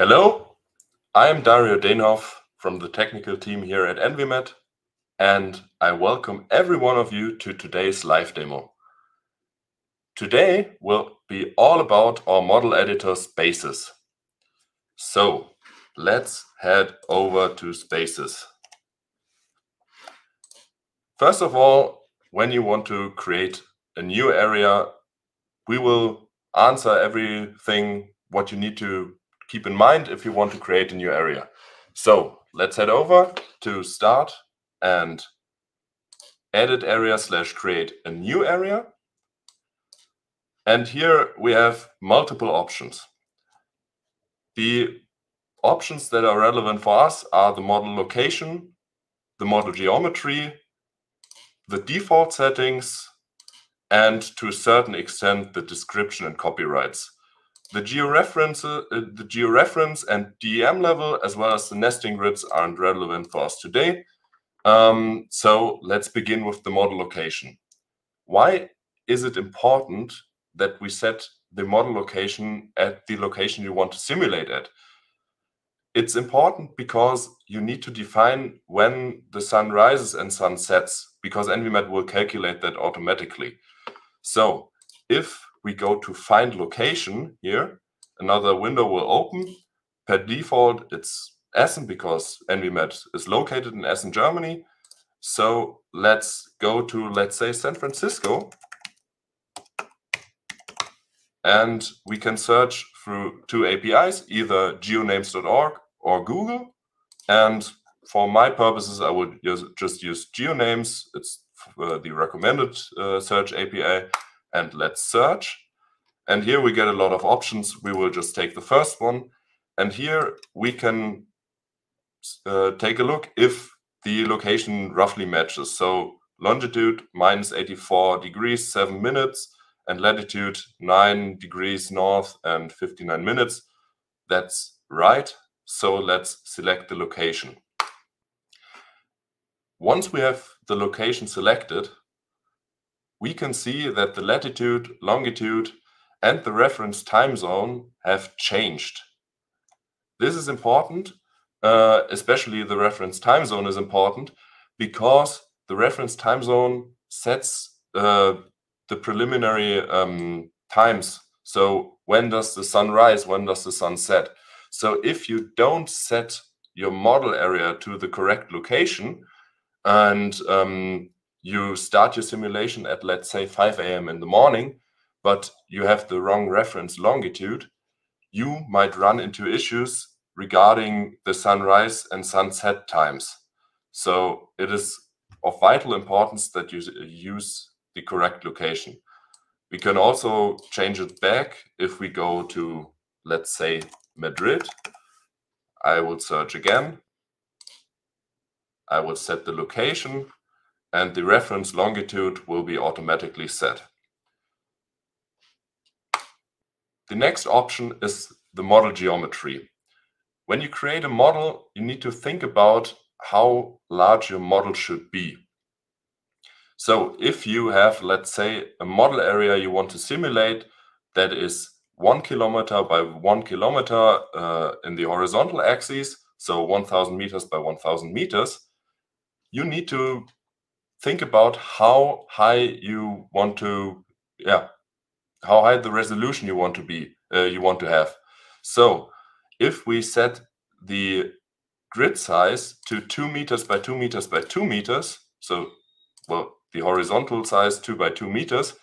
Hello, I'm Dario Denhoff from the technical team here at ENVI-met, and I welcome every one of you to today's live demo. Today will be all about our model editor Spaces. So let's head over to Spaces. First of all, when you want to create a new area, we will answer everything what you need to keep in mind if you want to create a new area. So let's head over to start and edit area slash create a new area. And here we have multiple options. The options that are relevant for us are the model location, the model geometry, the default settings, and to a certain extent, the description and copyrights. The georeference, uh, the georeference and DEM level, as well as the nesting grids, aren't relevant for us today. Um, so let's begin with the model location. Why is it important that we set the model location at the location you want to simulate at? It's important because you need to define when the sun rises and sun sets, because ENVI-met will calculate that automatically. So if we go to find location here, another window will open. Per default, it's Essen because ENVI-met is located in Essen, Germany. So let's go to, let's say, San Francisco. And we can search through two APIs, either geonames.org or Google. And for my purposes, I would use, just use geonames. It's uh, the recommended uh, search API. And let's search. And here we get a lot of options. We will just take the first one. And here we can uh, take a look if the location roughly matches. So longitude minus 84 degrees, 7 minutes, and latitude 9 degrees north and 59 minutes. That's right. So let's select the location. Once we have the location selected, we can see that the latitude, longitude, and the reference time zone have changed. This is important, uh, especially the reference time zone is important because the reference time zone sets uh, the preliminary um, times. So when does the sun rise? When does the sun set? So if you don't set your model area to the correct location and um, you start your simulation at, let's say, 5 a.m. in the morning, but you have the wrong reference longitude, you might run into issues regarding the sunrise and sunset times. So it is of vital importance that you use the correct location. We can also change it back if we go to, let's say, Madrid. I will search again. I will set the location and the reference longitude will be automatically set. The next option is the model geometry. When you create a model, you need to think about how large your model should be. So if you have, let's say, a model area you want to simulate that is one kilometer by one kilometer uh, in the horizontal axis, so 1000 meters by 1000 meters, you need to think about how high you want to, yeah, how high the resolution you want to be uh, you want to have. So if we set the grid size to two meters by two meters by two meters, so well the horizontal size two by two meters,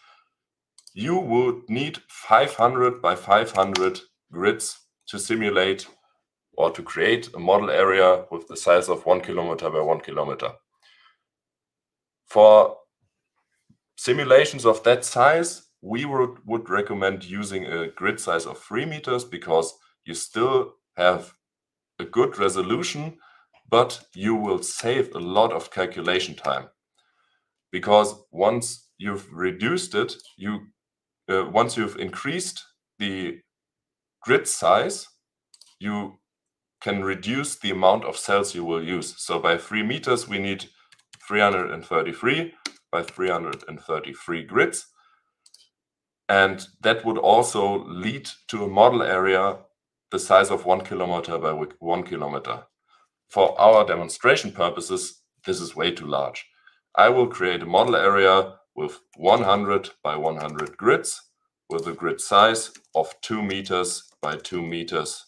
you would need 500 by 500 grids to simulate or to create a model area with the size of one kilometer by one kilometer. For simulations of that size, we would, would recommend using a grid size of three meters because you still have a good resolution, but you will save a lot of calculation time. Because once you've reduced it, you uh, once you've increased the grid size, you can reduce the amount of cells you will use. So by three meters, we need 333 by 333 grids. And that would also lead to a model area the size of one kilometer by one kilometer. For our demonstration purposes, this is way too large. I will create a model area with 100 by 100 grids with a grid size of 2 meters by 2 meters.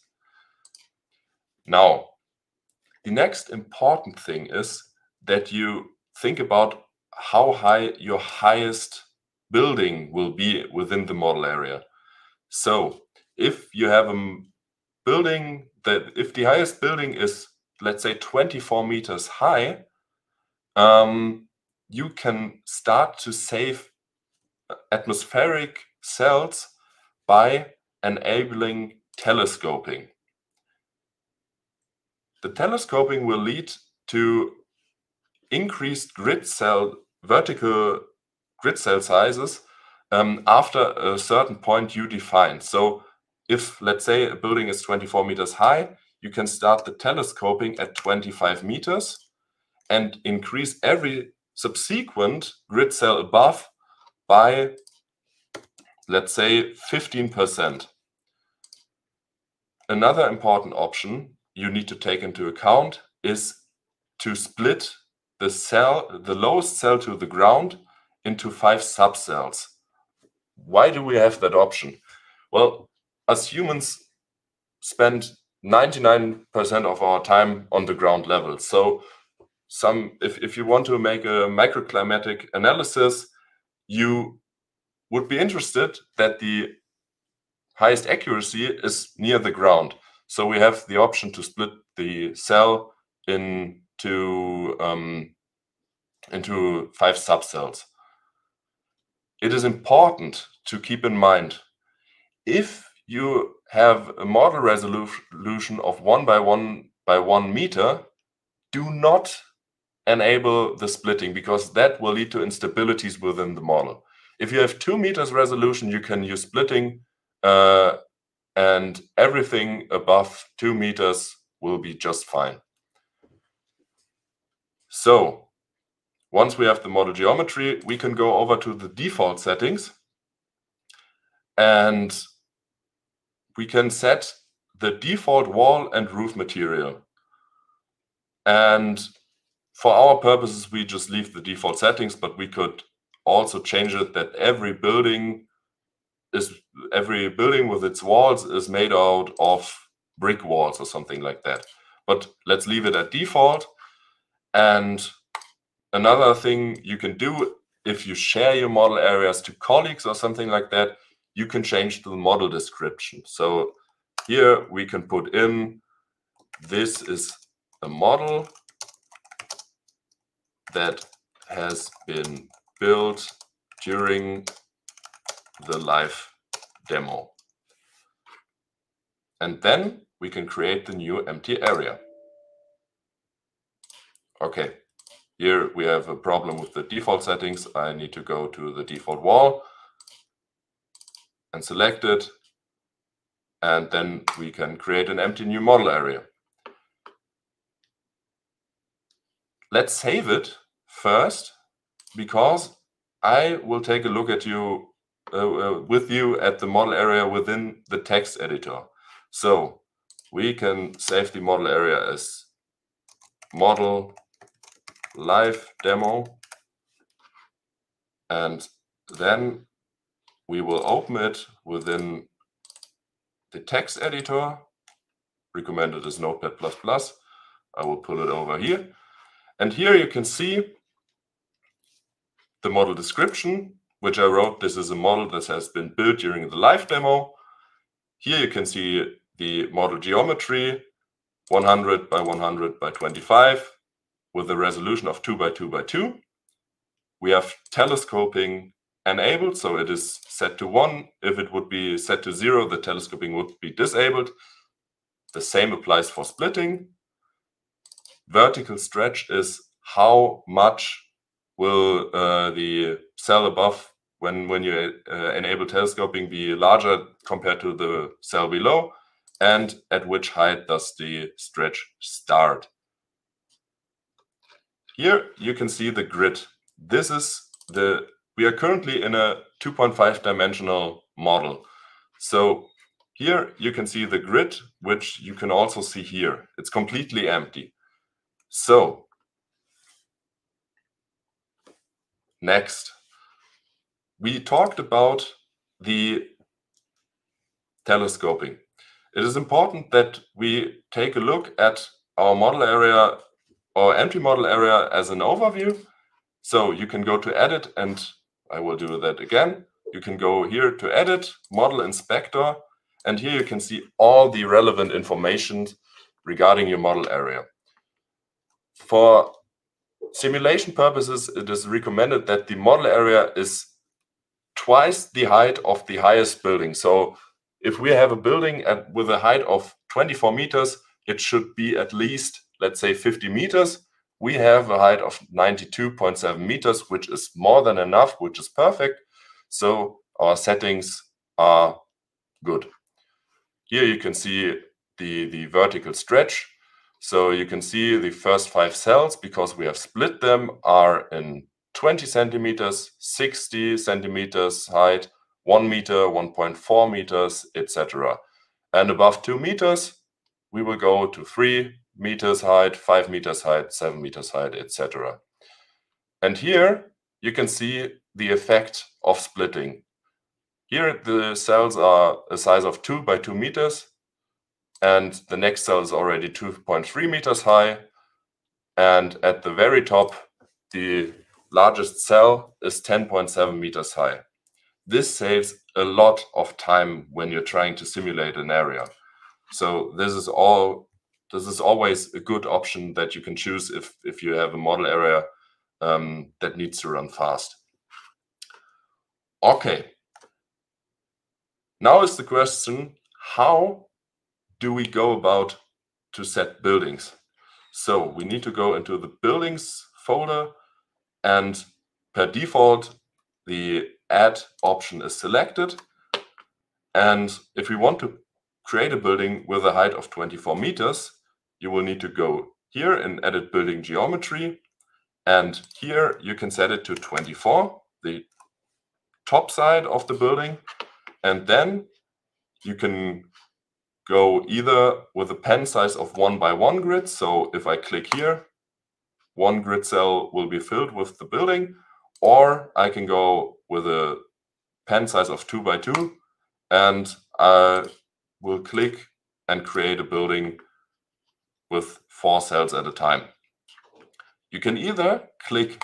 Now, the next important thing is that you think about how high your highest building will be within the model area. So if you have a building that if the highest building is let's say 24 meters high, um, you can start to save atmospheric cells by enabling telescoping. The telescoping will lead to increased grid cell vertical grid cell sizes um, after a certain point you define. So if let's say a building is 24 meters high, you can start the telescoping at 25 meters and increase every subsequent grid cell above by, let's say, 15%. Another important option you need to take into account is to split the cell, the lowest cell to the ground into five subcells. Why do we have that option? Well, as humans spend 99% of our time on the ground level. So some if, if you want to make a microclimatic analysis, you would be interested that the highest accuracy is near the ground. So we have the option to split the cell into um, into five subcells. It is important to keep in mind if you have a model resolution of one by one by one meter, do not enable the splitting because that will lead to instabilities within the model. If you have two meters resolution, you can use splitting uh, and everything above two meters will be just fine. So once we have the model geometry, we can go over to the default settings and we can set the default wall and roof material. And for our purposes, we just leave the default settings, but we could also change it that every building is every building with its walls is made out of brick walls or something like that. But let's leave it at default. And another thing you can do if you share your model areas to colleagues or something like that, you can change the model description. So here we can put in, this is a model that has been built during the live demo. And then we can create the new empty area. Okay, here we have a problem with the default settings. I need to go to the default wall and select it. And then we can create an empty new model area. Let's save it first because I will take a look at you uh, uh, with you at the model area within the text editor. So we can save the model area as model live demo and then we will open it within the text editor. Recommended is Notepad++. I will pull it over here. And here you can see the model description, which I wrote. This is a model that has been built during the live demo. Here you can see the model geometry, 100 by 100 by 25, with a resolution of 2 by 2 by 2. We have telescoping enabled, so it is set to one. If it would be set to zero, the telescoping would be disabled. The same applies for splitting. Vertical stretch is how much will uh, the cell above, when, when you uh, enable telescoping, be larger compared to the cell below, and at which height does the stretch start. Here you can see the grid. This is the we are currently in a 2.5 dimensional model. So Here you can see the grid, which you can also see here. It's completely empty. So next, we talked about the telescoping. It is important that we take a look at our model area or empty model area as an overview. So you can go to edit and I will do that again. You can go here to edit model inspector and here you can see all the relevant information regarding your model area. For simulation purposes, it is recommended that the model area is twice the height of the highest building. So if we have a building at, with a height of 24 meters, it should be at least, let's say 50 meters. We have a height of 92.7 meters, which is more than enough, which is perfect. So our settings are good. Here you can see the, the vertical stretch. So you can see the first five cells, because we have split them, are in 20 centimeters, 60 centimeters height, 1 meter, 1.4 meters, etc. And above 2 meters, we will go to 3 meters height, 5 meters height, 7 meters height, etc. And here you can see the effect of splitting. Here the cells are a size of 2 by 2 meters, and the next cell is already 2.3 meters high. And at the very top, the largest cell is 10.7 meters high. This saves a lot of time when you're trying to simulate an area. So this is all this is always a good option that you can choose if if you have a model area um, that needs to run fast. Okay. Now is the question, how do we go about to set buildings? So we need to go into the buildings folder and per default, the add option is selected. And if we want to create a building with a height of 24 meters, you will need to go here and edit building geometry. And here you can set it to 24, the top side of the building. And then you can go either with a pen size of one by one grid. So if I click here, one grid cell will be filled with the building, or I can go with a pen size of two by two and I will click and create a building with four cells at a time. You can either click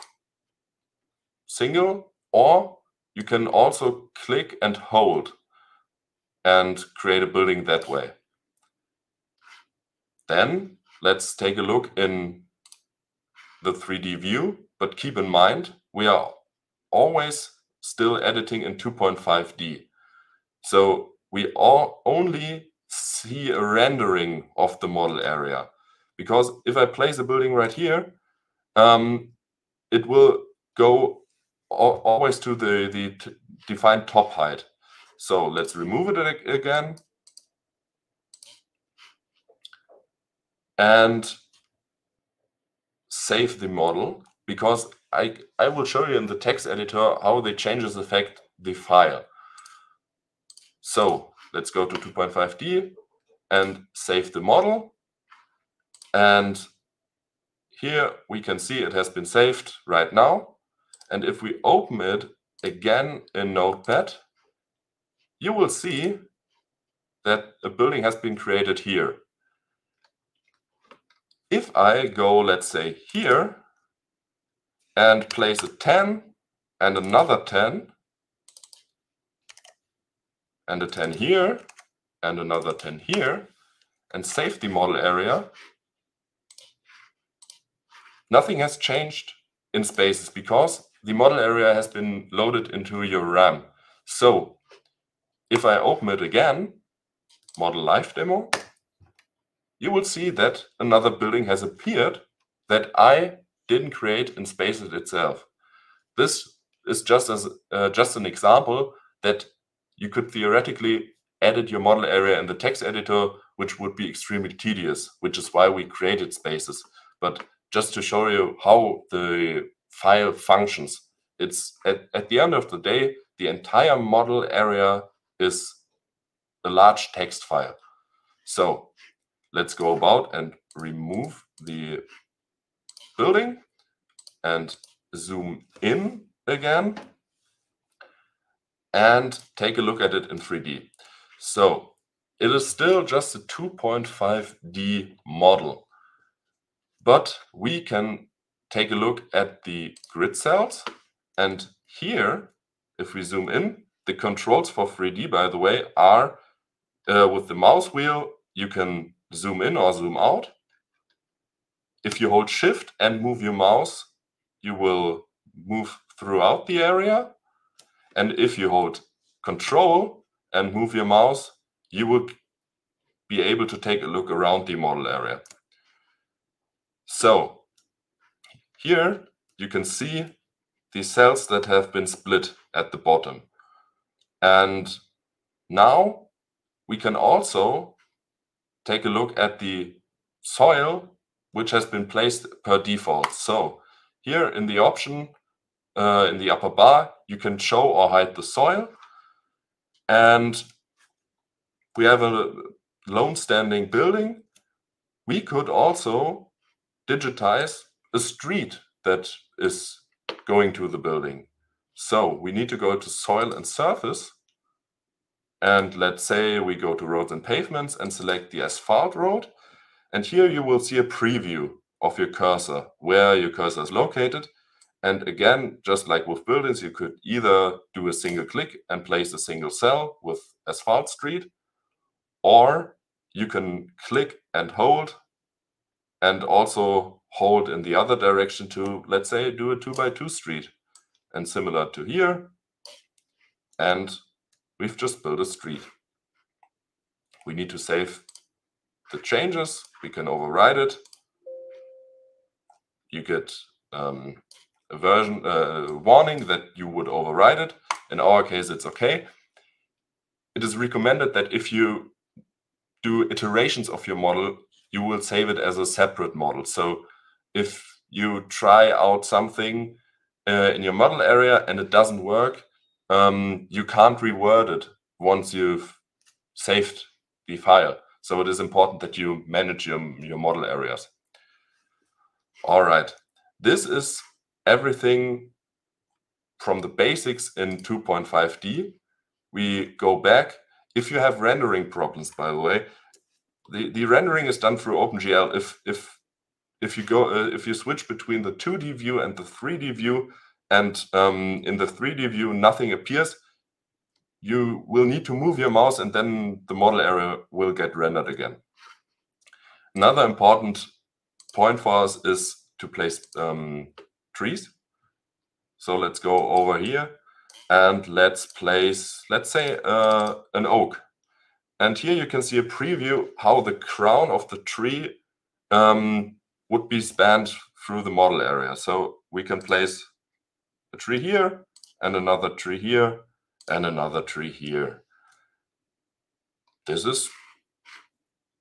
single or you can also click and hold and create a building that way. Then let's take a look in the 3D view, but keep in mind, we are always still editing in 2.5D. So we all only see a rendering of the model area. Because if I place a building right here, um, it will go always to the, the defined top height. So let's remove it again. And save the model because I, I will show you in the text editor how the changes affect the file. So let's go to 2.5D and save the model. And here we can see it has been saved right now. And if we open it again in Notepad, you will see that a building has been created here. If I go, let's say, here and place a 10 and another 10 and a 10 here and another 10 here and save the model area, nothing has changed in spaces because the model area has been loaded into your RAM. So if I open it again, model live demo, you will see that another building has appeared that I didn't create in Spaces itself. This is just as uh, just an example that you could theoretically edit your model area in the text editor, which would be extremely tedious, which is why we created Spaces. But just to show you how the file functions, it's at, at the end of the day, the entire model area is a large text file. So let's go about and remove the building and zoom in again and take a look at it in 3D. So it is still just a 2.5D model, but we can take a look at the grid cells. And here, if we zoom in, the controls for 3D, by the way, are uh, with the mouse wheel, you can zoom in or zoom out. If you hold shift and move your mouse, you will move throughout the area. And if you hold control and move your mouse, you will be able to take a look around the model area. So here you can see the cells that have been split at the bottom. And now we can also take a look at the soil which has been placed per default. So here in the option uh, in the upper bar, you can show or hide the soil. And we have a lone standing building. We could also digitize a street that is going to the building. So we need to go to soil and surface. And let's say we go to roads and pavements and select the asphalt road. And here you will see a preview of your cursor, where your cursor is located. And again, just like with buildings, you could either do a single click and place a single cell with asphalt street, or you can click and hold and also hold in the other direction to, let's say, do a two by two street. And similar to here. And we've just built a street. We need to save the changes. We can override it. You get um, a version uh, warning that you would override it. In our case, it's okay. It is recommended that if you do iterations of your model, you will save it as a separate model. So if you try out something uh, in your model area and it doesn't work, um, you can't reword it once you've saved the file. So it is important that you manage your, your model areas. All right, this is everything from the basics in 2.5D. We go back. If you have rendering problems, by the way, the, the rendering is done through OpenGL. If if if you go uh, if you switch between the 2D view and the 3D view, and um, in the 3D view nothing appears, you will need to move your mouse and then the model area will get rendered again. Another important point for us is to place um, trees. So let's go over here and let's place, let's say uh, an oak. And here you can see a preview how the crown of the tree um, would be spanned through the model area. So we can place a tree here and another tree here and another tree here. This is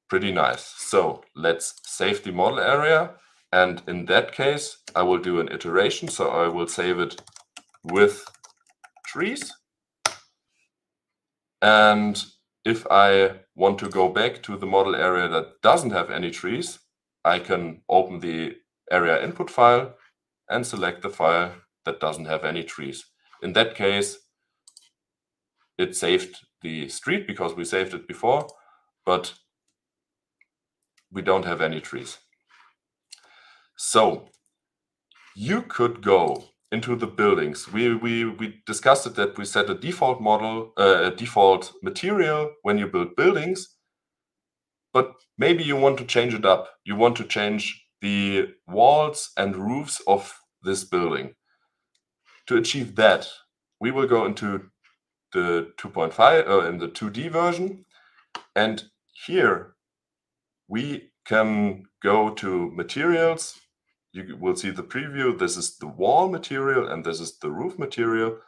pretty nice. So let's save the model area. And in that case, I will do an iteration. So I will save it with trees. And if I want to go back to the model area that doesn't have any trees, I can open the area input file and select the file that doesn't have any trees. In that case, it saved the street because we saved it before, but we don't have any trees. So you could go into the buildings. We, we, we discussed it that we set a default model, uh, a default material when you build buildings, but maybe you want to change it up. You want to change the walls and roofs of this building. To achieve that, we will go into the 2.5 uh, in the 2D version. And here we can go to materials you will see the preview. This is the wall material and this is the roof material.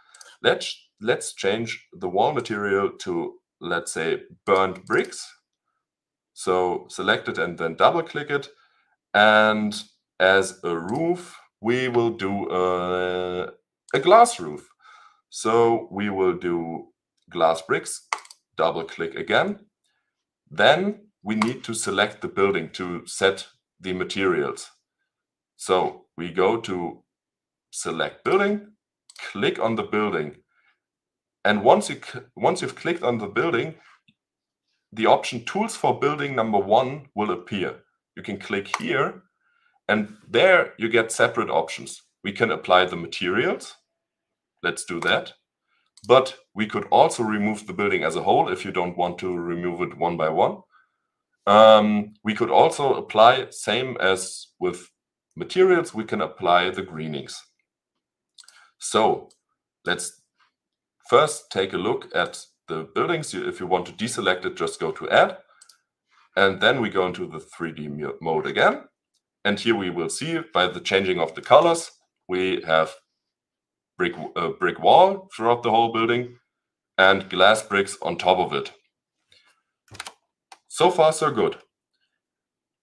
Let's, let's change the wall material to, let's say, burnt bricks. So select it and then double click it. And as a roof, we will do a, a glass roof. So we will do glass bricks, double click again. Then we need to select the building to set the materials. So we go to select building, click on the building. And once, you, once you've clicked on the building, the option tools for building number one will appear. You can click here and there you get separate options. We can apply the materials. Let's do that. But we could also remove the building as a whole if you don't want to remove it one by one. Um, we could also apply, same as with materials, we can apply the greenings. So let's first take a look at the buildings. If you want to deselect it, just go to add. And then we go into the 3D mode again. And here we will see by the changing of the colors, we have brick, uh, brick wall throughout the whole building and glass bricks on top of it. So far, so good.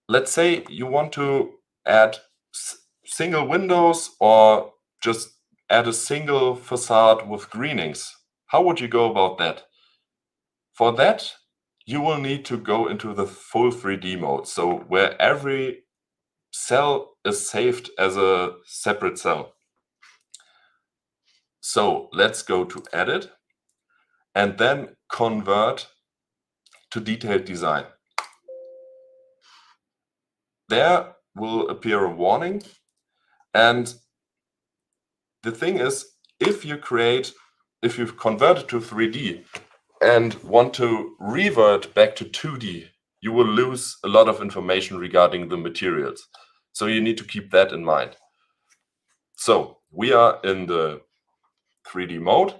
Let's say you want to add single windows or just add a single facade with greenings. How would you go about that? For that, you will need to go into the full 3D mode. So where every cell is saved as a separate cell. So let's go to edit and then convert to detailed design. There will appear a warning. And the thing is, if you create, if you've converted to 3D and want to revert back to 2D, you will lose a lot of information regarding the materials. So you need to keep that in mind. So we are in the 3D mode.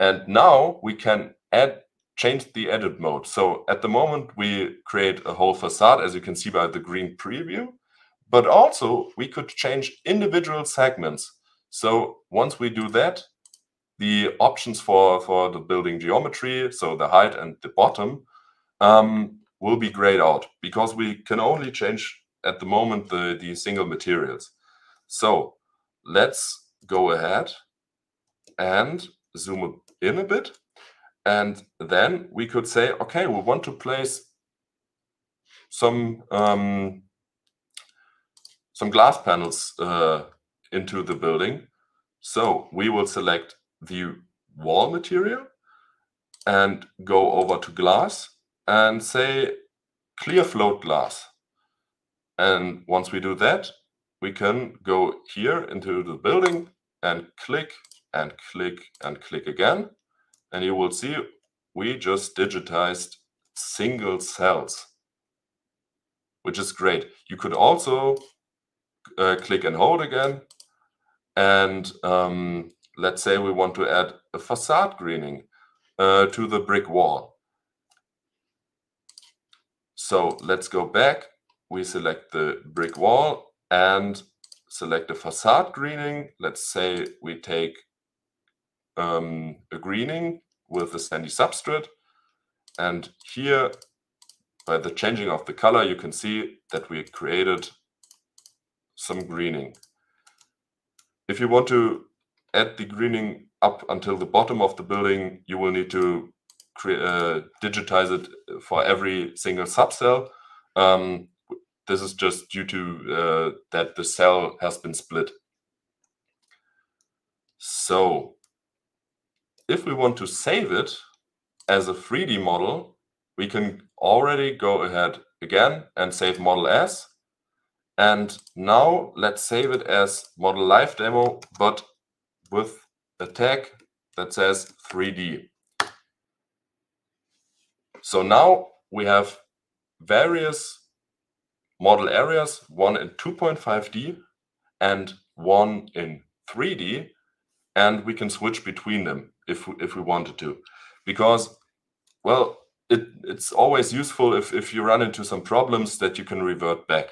And now we can add change the edit mode. So at the moment, we create a whole facade, as you can see by the green preview. But also, we could change individual segments. So once we do that, the options for, for the building geometry, so the height and the bottom, um, will be grayed out because we can only change at the moment the, the single materials. So let's go ahead and zoom in a bit. And then we could say, okay, we want to place some um, some glass panels uh, into the building. So we will select the wall material and go over to glass and say clear float glass. And once we do that, we can go here into the building and click and click and click again. And you will see we just digitized single cells, which is great. You could also uh, click and hold again. And um, let's say we want to add a facade greening uh, to the brick wall. So let's go back. We select the brick wall and select the facade greening. Let's say we take um, a greening with a sandy substrate. And here, by the changing of the color, you can see that we created some greening. If you want to add the greening up until the bottom of the building, you will need to uh, digitize it for every single subcell. Um, this is just due to uh, that the cell has been split. So if we want to save it as a 3D model, we can already go ahead again and save model as. And now let's save it as model live demo, but with a tag that says 3D. So now we have various model areas, one in 2.5D and one in 3D, and we can switch between them if if we wanted to, because well, it it's always useful if if you run into some problems that you can revert back.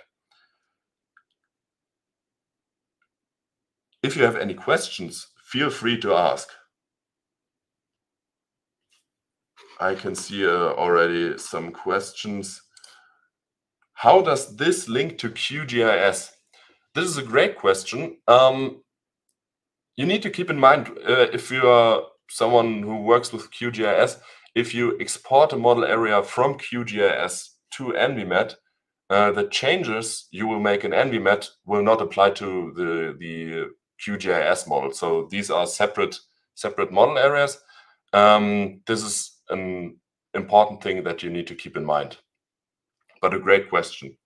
If you have any questions, feel free to ask. I can see uh, already some questions. How does this link to QGIS? This is a great question. Um, you need to keep in mind uh, if you are someone who works with QGIS, if you export a model area from QGIS to ENVI-met, uh, the changes you will make in ENVI-met will not apply to the, the QGIS model. So these are separate, separate model areas. Um, this is an important thing that you need to keep in mind. But a great question.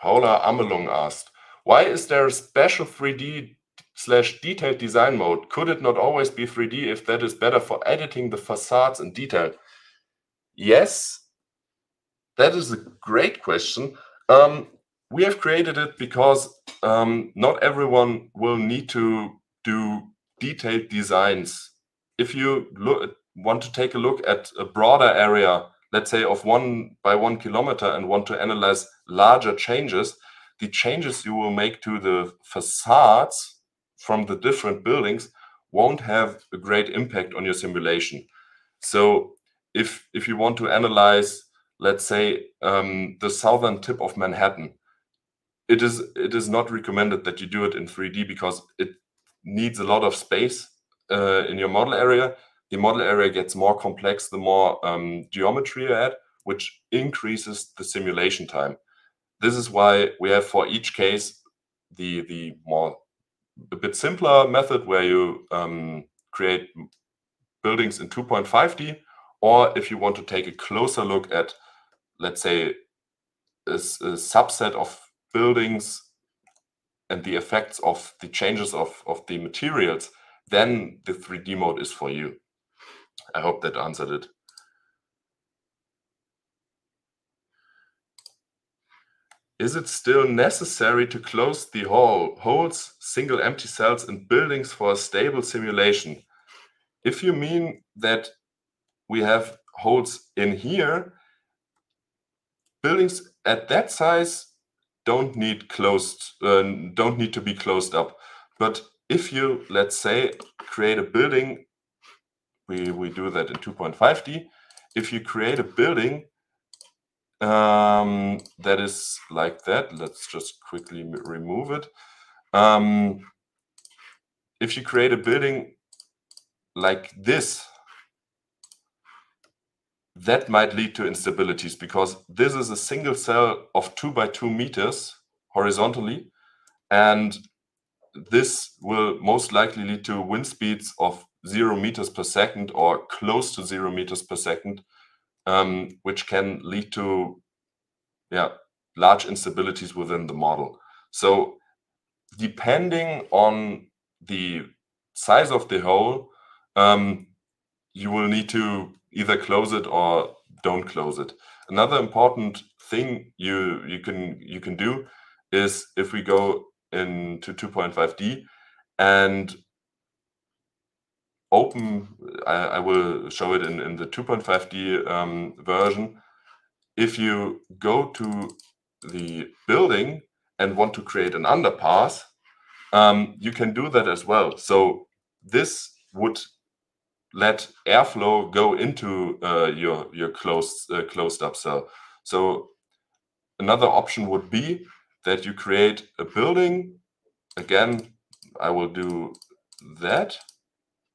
Paula Amelung asked, why is there a special 3D slash detailed design mode? Could it not always be 3D if that is better for editing the facades in detail? Yes, that is a great question. Um, we have created it because um, not everyone will need to do detailed designs. If you look, want to take a look at a broader area, let's say of one by one kilometer, and want to analyze larger changes, the changes you will make to the facades from the different buildings won't have a great impact on your simulation. So if if you want to analyze, let's say, um, the southern tip of Manhattan, it is it is not recommended that you do it in 3D because it needs a lot of space uh, in your model area. The model area gets more complex the more um, geometry you add, which increases the simulation time. This is why we have for each case the the more a bit simpler method where you um, create buildings in 2.5D, or if you want to take a closer look at, let's say, a, a subset of buildings and the effects of the changes of, of the materials, then the 3D mode is for you. I hope that answered it. Is it still necessary to close the hole, holes, single empty cells in buildings for a stable simulation? If you mean that we have holes in here, buildings at that size don't need closed, uh, don't need to be closed up. But if you, let's say, create a building, we, we do that in 2.5D. If you create a building um, that is like that. Let's just quickly remove it. Um, if you create a building like this, that might lead to instabilities because this is a single cell of two by two meters horizontally. And this will most likely lead to wind speeds of zero meters per second or close to zero meters per second um, which can lead to yeah, large instabilities within the model. So depending on the size of the hole, um, you will need to either close it or don't close it. Another important thing you you can you can do is if we go into 2.5D and open, I, I, will show it in, in the 2.5D um, version. If you go to the building and want to create an underpass, um, you can do that as well. So this would let airflow go into uh, your your closed uh, closed up cell. So another option would be that you create a building. Again, I will do that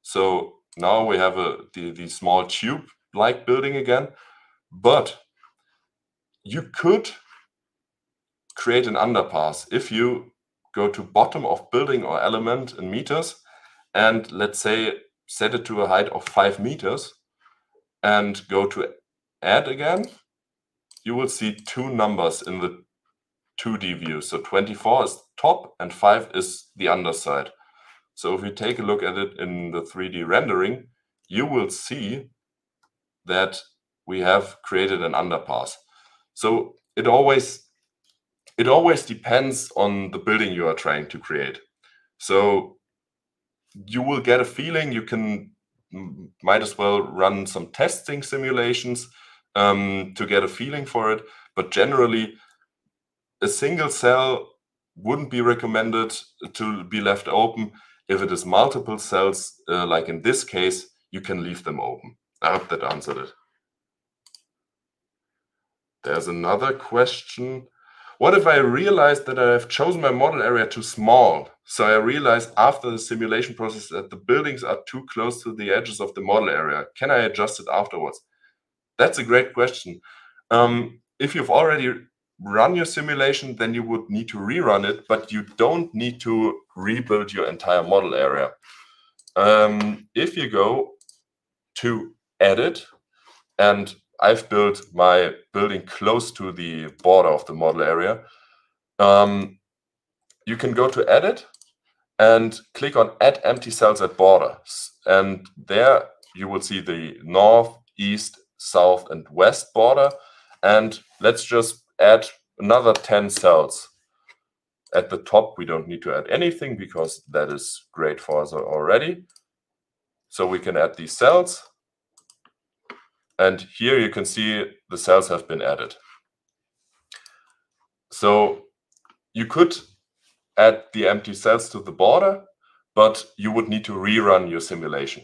so now we have a the, the small tube-like building again, but you could create an underpass if you go to bottom of building or element in meters and let's say set it to a height of five meters and go to add again, you will see two numbers in the 2D view. So 24 is top and 5 is the underside. So if you take a look at it in the 3D rendering, you will see that we have created an underpass. So it always it always depends on the building you are trying to create. So you will get a feeling you can might as well run some testing simulations um, to get a feeling for it. But generally, a single cell wouldn't be recommended to be left open if it is multiple cells, uh, like in this case, you can leave them open. I hope that answered it. There's another question. What if I realize that I have chosen my model area too small? So I realize after the simulation process that the buildings are too close to the edges of the model area. Can I adjust it afterwards? That's a great question. Um, if you've already run your simulation, then you would need to rerun it, but you don't need to rebuild your entire model area. Um, if you go to edit, and I've built my building close to the border of the model area, um, you can go to edit and click on add empty cells at border. And there you will see the north, east, south, and west border. And let's just add another 10 cells. At the top, we don't need to add anything because that is great for us already. So we can add these cells. And here you can see the cells have been added. So you could add the empty cells to the border, but you would need to rerun your simulation.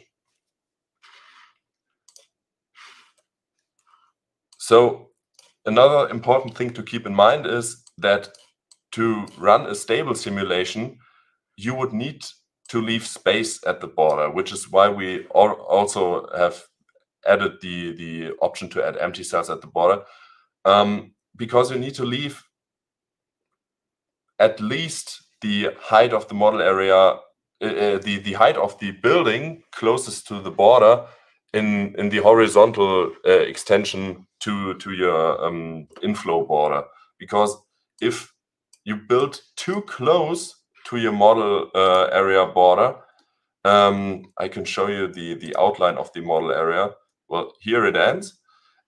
So another important thing to keep in mind is that to run a stable simulation, you would need to leave space at the border, which is why we also have added the, the option to add empty cells at the border, um, because you need to leave at least the height of the model area, uh, uh, the, the height of the building closest to the border in, in the horizontal uh, extension to, to your um, inflow border. Because if you build too close to your model uh, area border, um, I can show you the, the outline of the model area. Well, here it ends.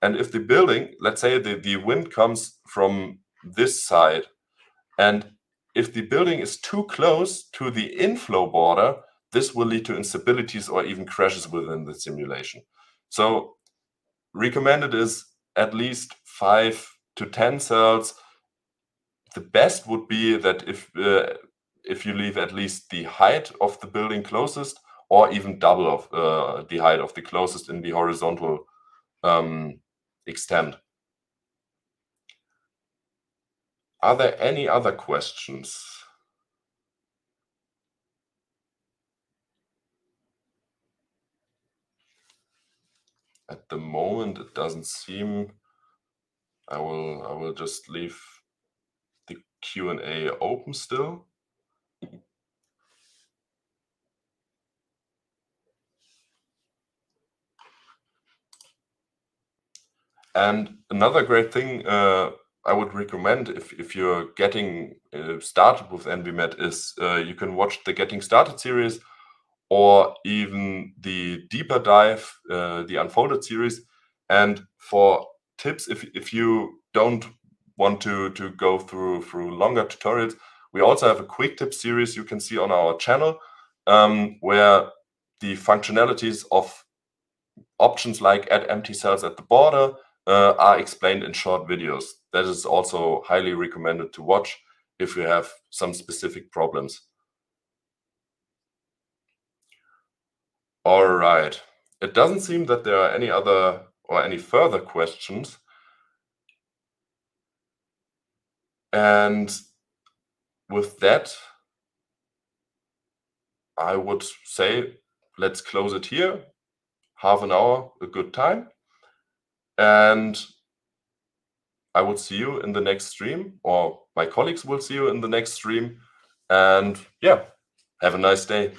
And if the building, let's say the, the wind comes from this side, and if the building is too close to the inflow border, this will lead to instabilities or even crashes within the simulation. So recommended is at least five to 10 cells. The best would be that if uh, if you leave at least the height of the building closest or even double of uh, the height of the closest in the horizontal um, extent. Are there any other questions? At the moment, it doesn't seem. I will I will just leave the Q&A open still. And another great thing uh, I would recommend if, if you're getting uh, started with ENVI-met is uh, you can watch the Getting Started series or even the deeper dive, uh, the Unfolded series. And for tips, if, if you don't want to, to go through, through longer tutorials, we also have a quick tip series you can see on our channel um, where the functionalities of options like add empty cells at the border uh, are explained in short videos. That is also highly recommended to watch if you have some specific problems. All right. It doesn't seem that there are any other or any further questions. And with that, I would say let's close it here. Half an hour, a good time. And I will see you in the next stream, or my colleagues will see you in the next stream. And yeah, have a nice day.